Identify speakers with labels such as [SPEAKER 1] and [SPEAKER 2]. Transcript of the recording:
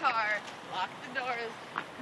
[SPEAKER 1] car, lock the doors.